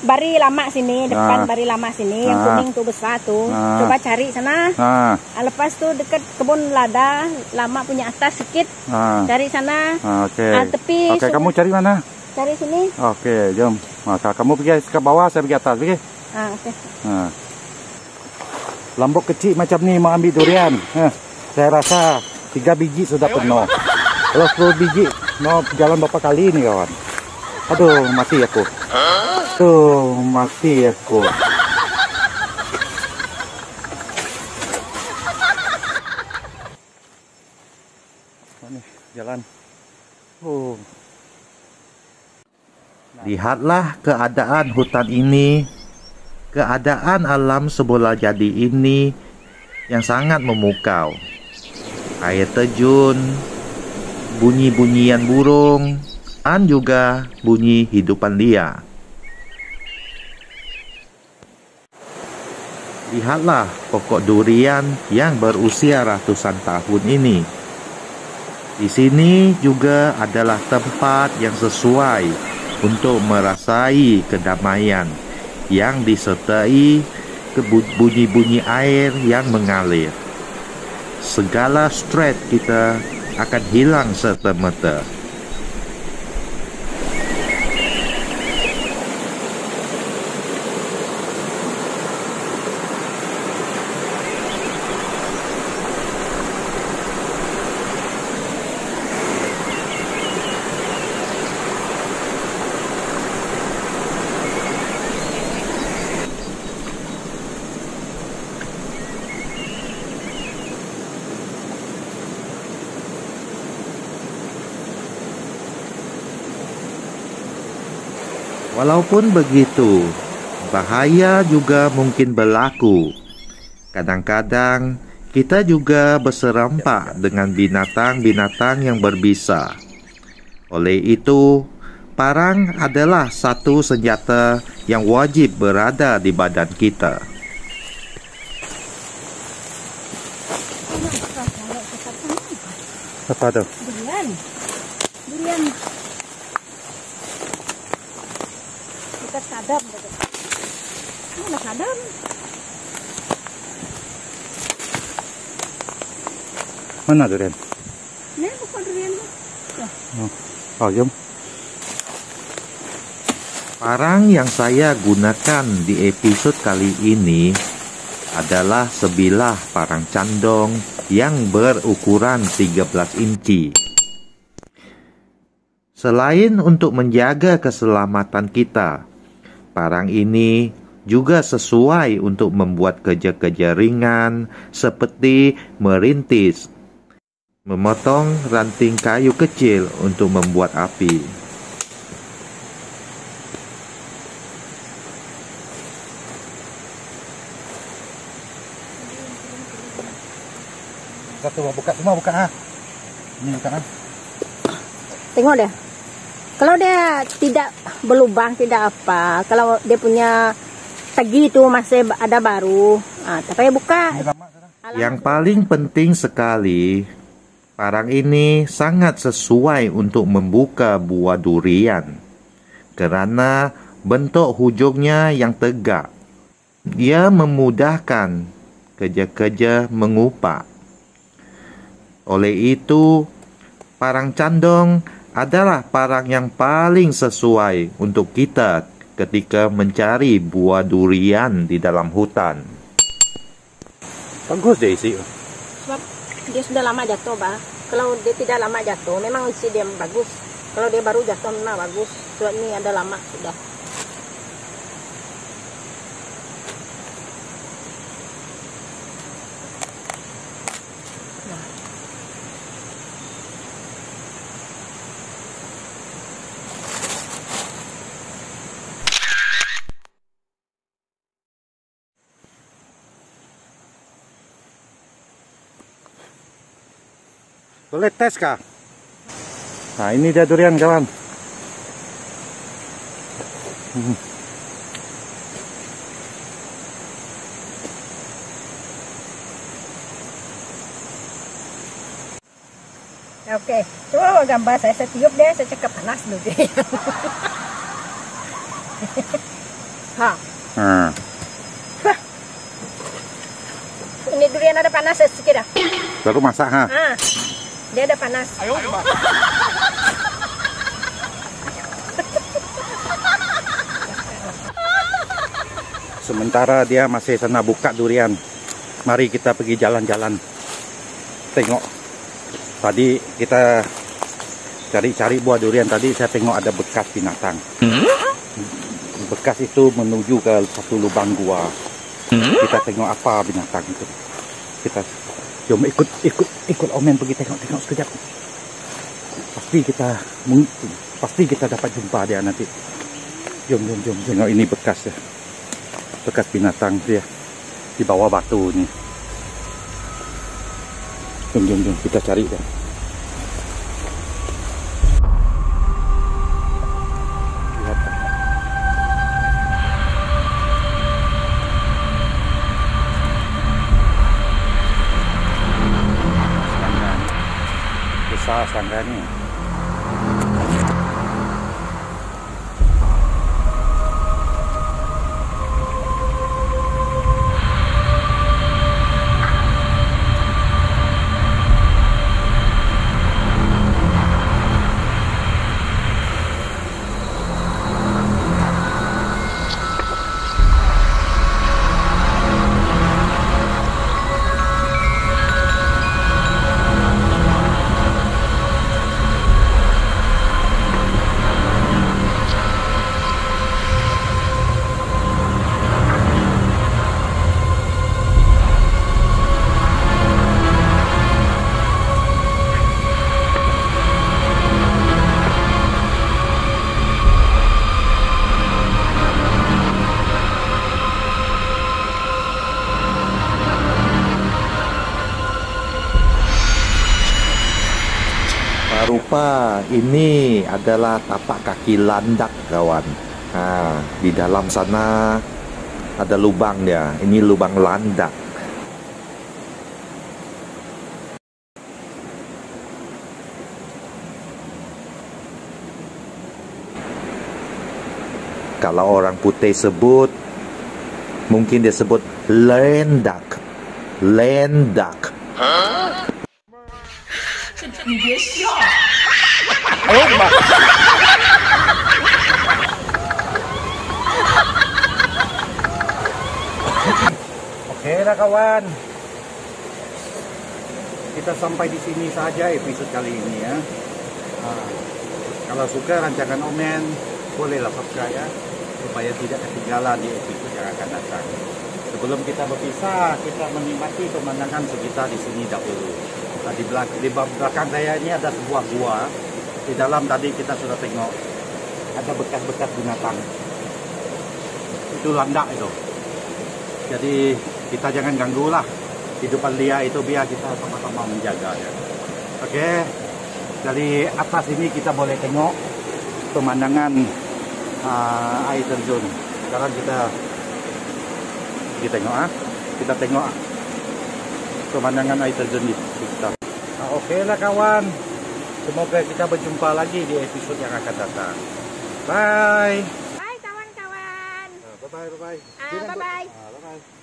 bari lama sini, depan Ah. bari lama sini, yang Ah. kuning tuh besar tuh. Ah. Coba cari sana. Ah, Ah, lepas tuh dekat kebun lada, lama punya atas sedikit. ah. Cari sana. Ah, Oke. Ah, tepi Oke, sungai. kamu cari mana? Cari sini. Oke, jom. Maka kamu pergi ke bawah, saya pergi atas, pergi. Ah, oke. Ah. Lombok kecil macam ni mau ambil durian. Eh, saya rasa tiga biji sudah penuh. Kalau 10 biji mau jalan berapa kali ni kawan? Aduh, mati aku. Tuh, mati aku. Mana jalan? Oh. Lihatlah keadaan hutan ini, keadaan alam sebola jadi ini yang sangat memukau. Air terjun, bunyi-bunyian burung, dan juga bunyi hidupan liar. Lihatlah pokok durian yang berusia ratusan tahun ini. Di sini juga adalah tempat yang sesuai untuk merasai kedamaian yang disertai bunyi-bunyi air yang mengalir. Segala stres kita akan hilang serta-merta. Walaupun begitu, bahaya juga mungkin berlaku. Kadang-kadang kita juga berserempak dengan binatang-binatang yang berbisa. Oleh itu, parang adalah satu senjata yang wajib berada di badan kita. Apa tu? Durian. Durian. Sadam gitu. Mana sadam? Mana durian? Ini bukan durian tuh. Oh, jom. Parang yang saya gunakan di episode kali ini adalah sebilah parang candong yang berukuran 13 inci. Selain untuk menjaga keselamatan kita, parang ini juga sesuai untuk membuat kerja-kerja ringan seperti merintis, memotong ranting kayu kecil untuk membuat api. Satu buka, semua buka ha. Ini buka ha. Tengok deh. Kalau dia tidak berlubang, tidak apa. Kalau dia punya segi itu masih ada baru. Ah, tapi buka. Yang paling penting sekali, parang ini sangat sesuai untuk membuka buah durian. Kerana bentuk hujungnya yang tegak. Ia memudahkan kerja-kerja mengupak. Oleh itu, parang candong adalah parang yang paling sesuai untuk kita ketika mencari buah durian di dalam hutan. Bagus deh isi. Sebab dia sudah lama jatuh, bah. Kalau dia tidak lama jatuh, memang isi dia bagus. Kalau dia baru jatuh, memang bagus. Sebab ini ada lama sudah. Boleh tes kah? Nah ini dia durian kawan. Hmm. Oke, coba gambar saya, saya tiup deh, saya cakap panas dulu deh. Ha. Hmm. Ini durian ada panas sedikit dah. Baru masak ha. Ha. Dia ada panas. Sementara dia masih sana buka durian. Mari kita pergi jalan-jalan. Tengok. Tadi kita cari-cari buah durian tadi saya tengok ada bekas binatang. Bekas itu menuju ke satu lubang gua. Kita tengok apa binatang itu. Kita jom ikut ikut ikut Omen pergi tengok-tengok sekejap. Pasti kita pasti kita dapat jumpa dia nanti. Jom jom jom tengok ini bekas ya bekas binatang dia di bawah batu ni. Jom, jom, jom. Kita cari dia. Rupa ini adalah tapak kaki landak kawan. Ha, di dalam sana ada lubang dia. Ini lubang landak. Kalau orang putih sebut mungkin dia sebut lendak. Lendak. Oke lah kawan. Kita sampai di sini saja episode kali ini ya. Ah, kalau suka rancangan Omen, bolehlah subscribe ya. Supaya tidak ketinggalan di episode yang akan datang. Sebelum kita berpisah, kita menikmati pemandangan sekitar di sini dahulu. Nah, di, belakang, di belakang saya ini ada sebuah gua. Di dalam tadi kita sudah tengok ada bekas-bekas binatang. Itu landak itu. Jadi kita jangan ganggu lah hidupan dia itu biar kita sama-sama menjaga ya. Oke. Dari atas ini kita boleh tengok pemandangan uh, air terjun. Sekarang kita kita tengok ah. Kita tengok ah. pemandangan air terjun di sekitar. Nah, Oke lah kawan. Semoga kita berjumpa lagi di episode yang akan datang. Bye. Bye kawan-kawan. Bye bye bye bye. Ah, bye-bye. bye bye.